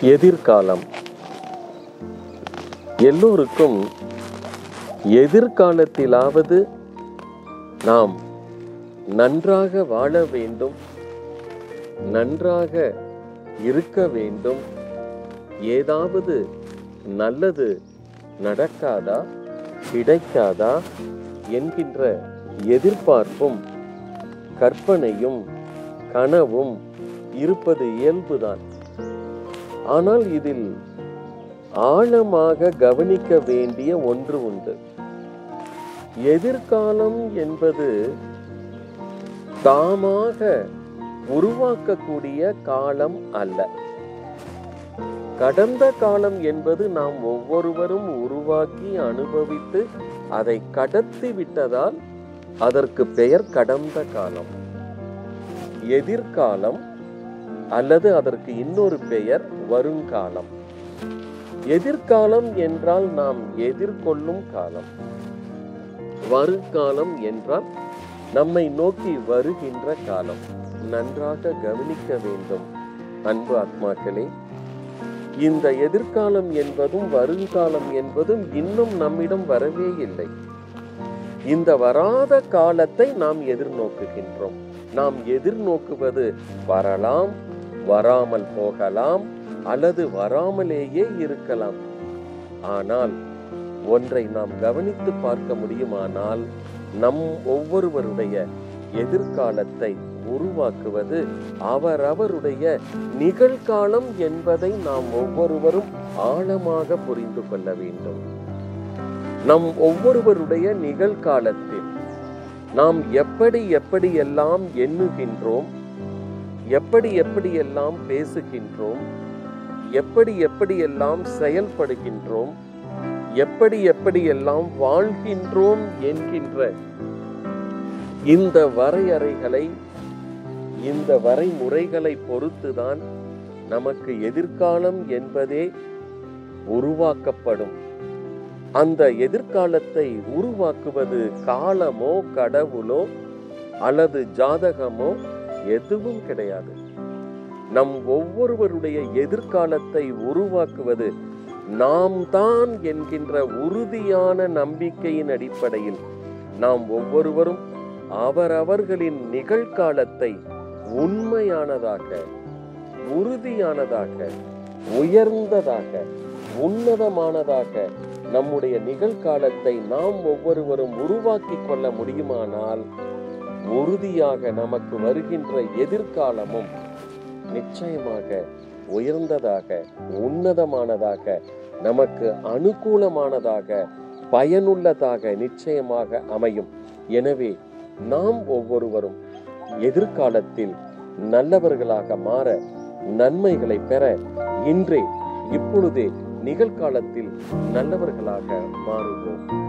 எதிர்காலம். எல்லோருக்கும் எதிர்காலத்திலாவது நாம் நன்றாக வாழ வேண்டும் நன்றாக இருக்க வேண்டும். ஏதாவது நல்லது நடக்காதா கிடைக்காதா என்கின்ற எதிர்பார்ப்பும் கற்பனையும் கனவும் இருப்பது இயல்புதான். ஆனால் இதில் ஆழமாக கவனிக்க வேண்டிய ஒன்று உண்டு. எதிர்காலம் என்பது தாமாக உருவாக்கக்கூடிய காலம் அல்ல. கடந்த காலம் என்பது நாம் ஒவ்வொருவரும் உருவாக்கி அனுபவித்து அதை கடத்தி விட்டதால் அதற்கு பெயர் கடந்த காலம். எதிர்காலம் அல்லது அதற்கு இன்னொரு பெயர் வருங்காலம். எதிர்காலம் என்றால் நாம் எதிர்கொள்ளும் காலம். வருங்காலம் என்றால் நம்மை நோக்கி வருகின்ற காலம். நன்றாக கவனிக்க வேண்டும் அன்பு ஆத்மாக்களே. இந்த எதிர்காலம் என்பதும் வருங்காலம் என்பதும் இன்னும் நம்மிடம் வரவே இல்லை. இந்த வராத காலத்தை நாம் எதிர்நோக்குகின்றோம். நாம் எதிர்நோக்குவது வரலாம் வராமல் போகலாம் அல்லது வராமலேயே இருக்கலாம். ஆனால் ஒன்றை நாம் கவனித்து பார்க்க முடியுமானால் நம் ஒவ்வொருவருடைய எதிர்காலத்தை உருவாக்குவது அவரவருடைய நிகழ்காலம் என்பதை நாம் ஒவ்வொருவரும் ஆழமாக புரிந்து கொள்ள வேண்டும். நம் ஒவ்வொருவருடைய நிகழ்காலத்தில் நாம் எப்படி எப்படி எல்லாம் எண்ணுகின்றோம் எப்படி எப்படியெல்லாம் பேசுகின்றோம் எப்படி எப்படியெல்லாம் செயல்படுகின்றோம் எப்படி எப்படியெல்லாம் வாழ்கின்றோம் என்கின்ற இந்த வரையறைகளை இந்த வரைமுறைகளை பொறுத்துதான் நமக்கு எதிர்காலம் என்பதே உருவாக்கப்படும். அந்த எதிர்காலத்தை உருவாக்குவது காலமோ கடவுளோ அல்லது ஜாதகமோ எதுவும் கிடையாது. நம் ஒவ்வொருவருடைய எதிர்காலத்தை உருவாக்குவது நாம் தான் என்கின்ற உறுதியான நம்பிக்கையின் அடிப்படையில் நாம் ஒவ்வொருவரும் அவரவர்களின் நிகழ்காலத்தை உண்மையானதாக உறுதியானதாக உயர்ந்ததாக உன்னதமானதாக நம்முடைய நிகழ்காலத்தை நாம் ஒவ்வொருவரும் உருவாக்கி கொள்ள முடியுமானால் உறுதியாக நமக்கு வருகின்ற எதிர்காலமும் நிச்சயமாக உயர்ந்ததாக உன்னதமானதாக நமக்கு அனுகூலமானதாக பயனுள்ளதாக நிச்சயமாக அமையும். எனவே நாம் ஒவ்வொருவரும் எதிர்காலத்தில் நல்லவர்களாக மாற நன்மைகளை பெற இன்றே இப்பொழுதே நிகழ்காலத்தில் நல்லவர்களாக மாறுவோம்.